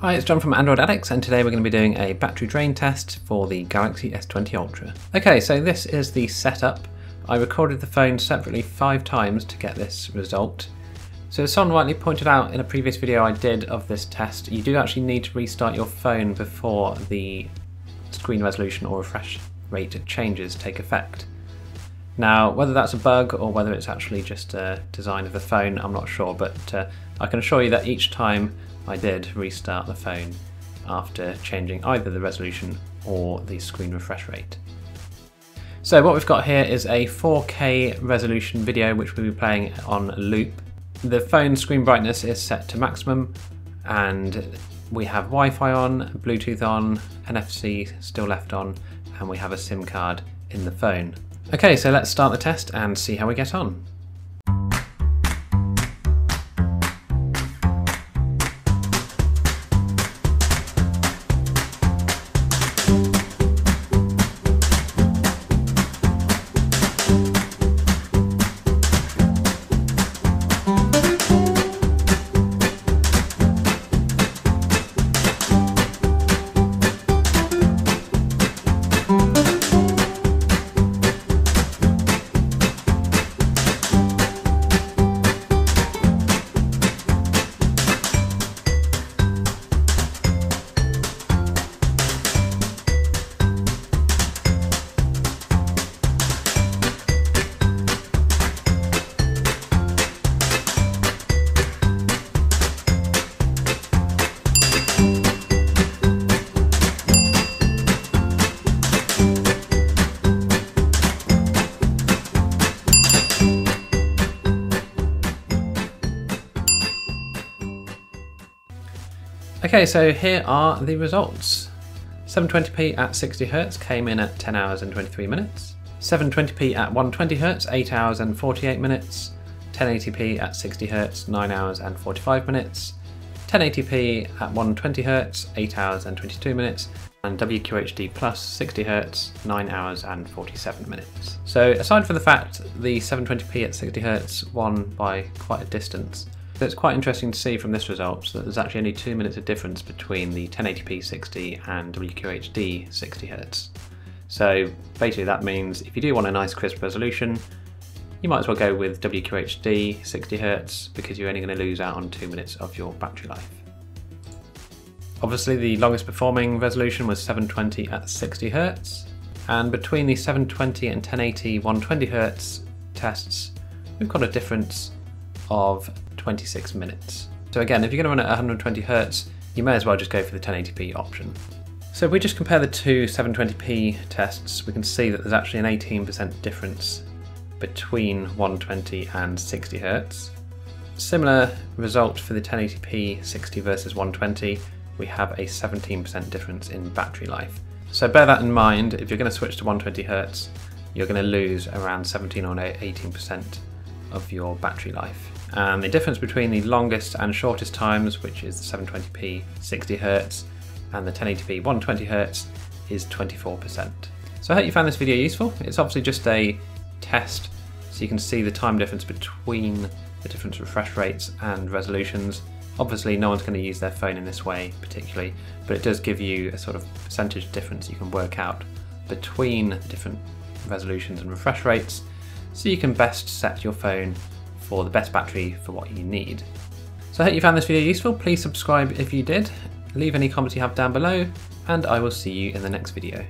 Hi, it's John from Android Addicts and today we're going to be doing a battery drain test for the Galaxy S20 Ultra. Okay, so this is the setup. I recorded the phone separately five times to get this result. So as someone rightly pointed out in a previous video I did of this test, you do actually need to restart your phone before the screen resolution or refresh rate changes take effect. Now, whether that's a bug or whether it's actually just a design of the phone, I'm not sure, but uh, I can assure you that each time I did restart the phone after changing either the resolution or the screen refresh rate. So what we've got here is a 4K resolution video which we'll be playing on loop. The phone screen brightness is set to maximum and we have Wi-Fi on, Bluetooth on, NFC still left on and we have a SIM card in the phone. Okay, so let's start the test and see how we get on. Okay, so here are the results. 720p at 60Hz came in at 10 hours and 23 minutes. 720p at 120Hz, 8 hours and 48 minutes. 1080p at 60Hz, 9 hours and 45 minutes. 1080p at 120Hz, 8 hours and 22 minutes. And WQHD plus 60Hz, 9 hours and 47 minutes. So aside from the fact the 720p at 60Hz won by quite a distance, so it's quite interesting to see from this result that there's actually only two minutes of difference between the 1080p 60 and WQHD 60Hz. So basically that means if you do want a nice crisp resolution, you might as well go with WQHD 60Hz because you're only going to lose out on two minutes of your battery life. Obviously the longest performing resolution was 720 at 60Hz and between the 720 and 1080 120Hz tests we've got a difference of 26 minutes. So again, if you're going to run at 120 Hz, you may as well just go for the 1080p option. So if we just compare the two 720p tests, we can see that there's actually an 18% difference between 120 and 60 Hz. Similar result for the 1080p 60 versus 120, we have a 17% difference in battery life. So bear that in mind, if you're going to switch to 120 Hz, you're going to lose around 17 or 18% of your battery life. And the difference between the longest and shortest times, which is the 720p 60Hz and the 1080p 120Hz, is 24%. So I hope you found this video useful. It's obviously just a test so you can see the time difference between the different refresh rates and resolutions. Obviously no one's going to use their phone in this way particularly, but it does give you a sort of percentage difference you can work out between different resolutions and refresh rates so you can best set your phone for the best battery for what you need. So I hope you found this video useful. Please subscribe if you did. Leave any comments you have down below and I will see you in the next video.